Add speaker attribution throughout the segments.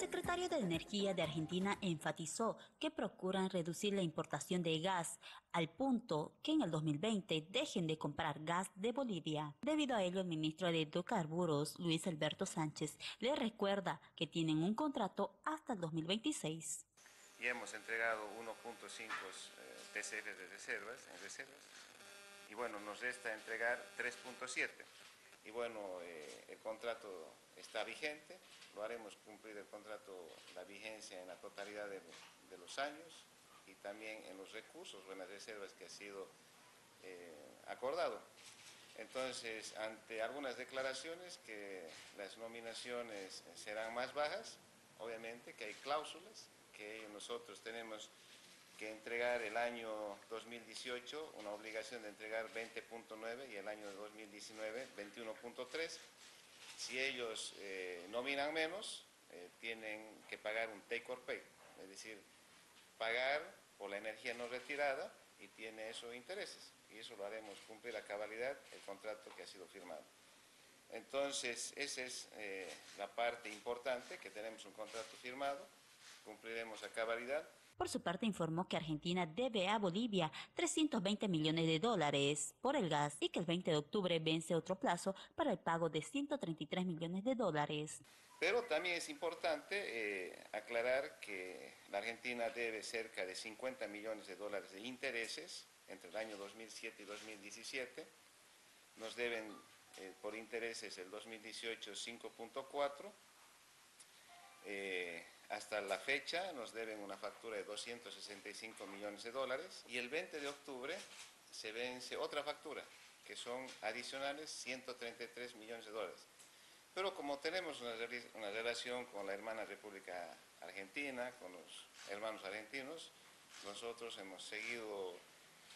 Speaker 1: secretario de Energía de Argentina enfatizó que procuran reducir la importación de gas al punto que en el 2020 dejen de comprar gas de Bolivia. Debido a ello, el ministro de Hidrocarburos, Luis Alberto Sánchez, le recuerda que tienen un contrato hasta el 2026.
Speaker 2: Y hemos entregado 1.5 TCF de reservas, en reservas, y bueno, nos resta entregar 3.7 y bueno, eh, el contrato está vigente, lo haremos cumplir el contrato, la vigencia en la totalidad de, los años y también en los recursos o en las reservas que ha sido eh, acordado. Entonces, ante algunas declaraciones que las nominaciones serán más bajas, obviamente que hay cláusulas, que nosotros tenemos que entregar el año 2018 una obligación de entregar 20.9 y el año 2019 21.3. Si ellos eh, nominan menos, eh, tienen que pagar un take or pay, es decir, pagar por la energía no retirada y tiene eso intereses. Y eso lo haremos cumplir a cabalidad el contrato que ha sido firmado. Entonces, esa es eh, la parte importante, que tenemos un contrato firmado, cumpliremos a cabalidad
Speaker 1: por su parte informó que Argentina debe a Bolivia 320 millones de dólares por el gas y que el 20 de octubre vence otro plazo para el pago de 133 millones de dólares.
Speaker 2: Pero también es importante eh, aclarar que la Argentina debe cerca de 50 millones de dólares de intereses entre el año 2007 y 2017. Nos deben eh, por intereses el 2018 5.4 eh, hasta la fecha nos deben una factura de 265 millones de dólares y el 20 de octubre se vence otra factura, que son adicionales 133 millones de dólares. Pero como tenemos una, relación con la hermana República Argentina, con los hermanos argentinos, nosotros hemos seguido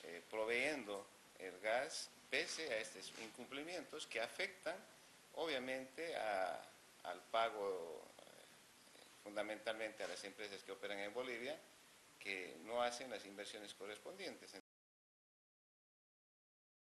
Speaker 2: eh, proveyendo el gas pese a estos incumplimientos que afectan obviamente al pago fundamentalmente a las empresas que operan en Bolivia, que no hacen las inversiones correspondientes.